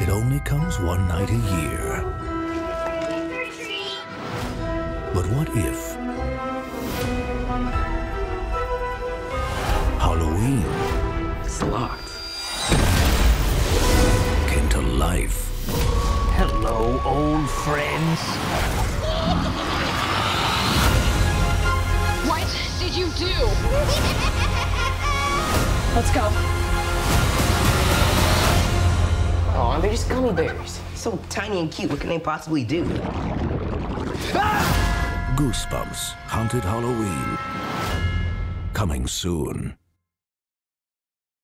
It only comes one night a year. But what if Halloween It's locked. came to life? Hello, old friends. What did you do? Let's go. Oh, they're just gummy bears. So tiny and cute. What can they possibly do? Goosebumps Haunted Halloween. Coming soon.